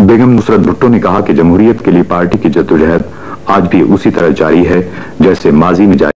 बेगम नुसरत भुट्टो ने कहा कि जमहूरियत के लिए पार्टी की जद्दोजहद आज भी उसी तरह जारी है, जैसे माजी में जारी